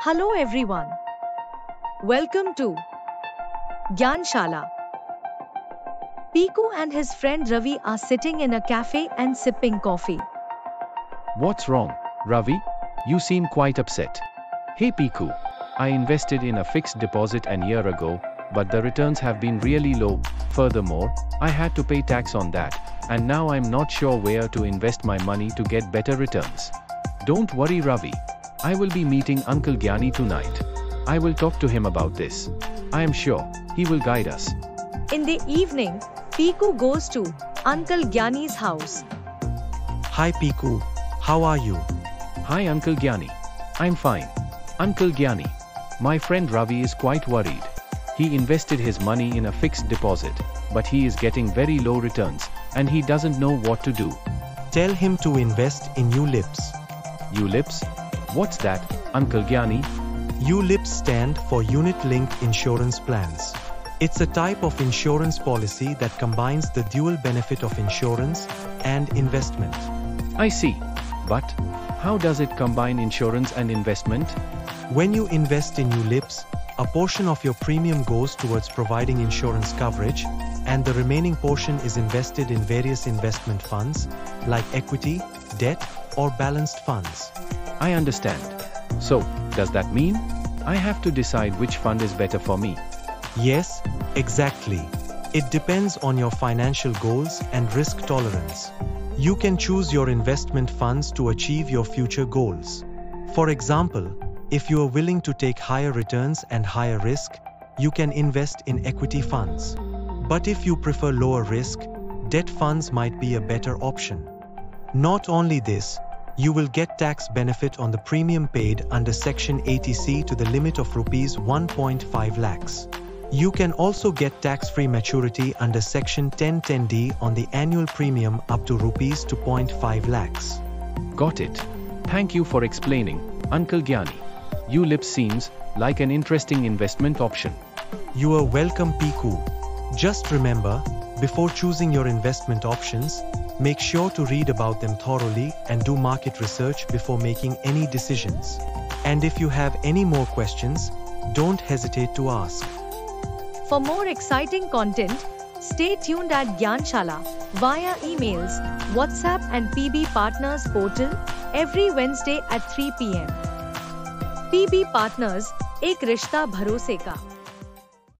Hello everyone. Welcome to Gyanshala. Piku and his friend Ravi are sitting in a cafe and sipping coffee. What's wrong, Ravi? You seem quite upset. Hey Piku, I invested in a fixed deposit an year ago, but the returns have been really low. Furthermore, I had to pay tax on that, and now I'm not sure where to invest my money to get better returns. Don't worry Ravi. I will be meeting Uncle Gyani tonight. I will talk to him about this. I am sure he will guide us. In the evening, Piku goes to Uncle Gyani's house. Hi Piku, how are you? Hi Uncle Gyani. I'm fine. Uncle Gyani. My friend Ravi is quite worried. He invested his money in a fixed deposit, but he is getting very low returns, and he doesn't know what to do. Tell him to invest in ULIPs. ULIPs? What's that, Uncle Gyani? ULIPs stand for Unit Linked Insurance Plans. It's a type of insurance policy that combines the dual benefit of insurance and investment. I see. But, how does it combine insurance and investment? When you invest in ULIPs, a portion of your premium goes towards providing insurance coverage, and the remaining portion is invested in various investment funds, like equity, debt, or balanced funds. I understand. So, does that mean? I have to decide which fund is better for me. Yes, exactly. It depends on your financial goals and risk tolerance. You can choose your investment funds to achieve your future goals. For example, if you are willing to take higher returns and higher risk, you can invest in equity funds. But if you prefer lower risk, debt funds might be a better option. Not only this, you will get tax benefit on the premium paid under Section 80C to the limit of rupees 1.5 lakhs. You can also get tax-free maturity under Section 1010D on the annual premium up to rupees 2.5 lakhs. Got it. Thank you for explaining, Uncle Gyani. ULIP seems like an interesting investment option. You are welcome Piku. Just remember, before choosing your investment options, make sure to read about them thoroughly and do market research before making any decisions. And if you have any more questions, don't hesitate to ask. For more exciting content, stay tuned at Gyanshala via emails, WhatsApp and PB Partners portal every Wednesday at 3 pm. PB Partners, एक रिश्ता भरोसे का